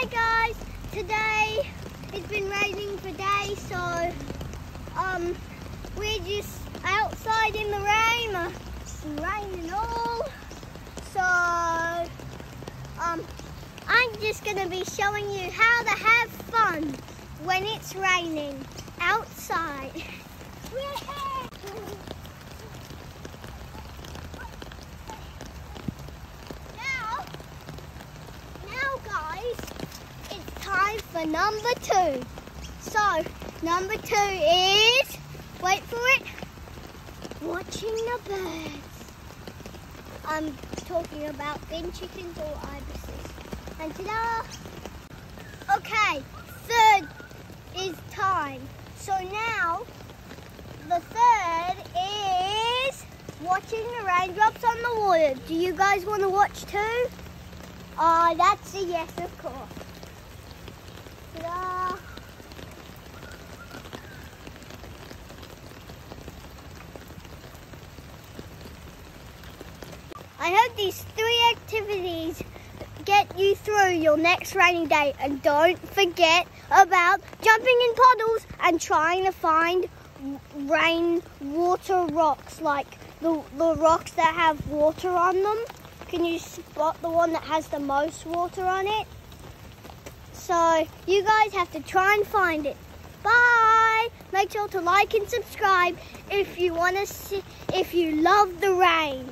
Hi guys, today it's been raining for days, so um, we're just outside in the rain. Uh, It's raining all, so um, I'm just gonna be showing you how to have fun when it's raining outside. now, now guys, it's time for number two. So, number two is, wait for it, watching the birds. I'm talking about bin chickens or ibises. And ta-da! Okay, third is time. So now, the third is watching the raindrops on the water. Do you guys want to watch too? Uh, that's a yes, of course. I hope these three activities get you through your next rainy day and don't forget about jumping in puddles and trying to find rain water rocks like the, the rocks that have water on them. Can you spot the one that has the most water on it? So you guys have to try and find it. Bye. Make sure to like and subscribe if you want to see if you love the rain.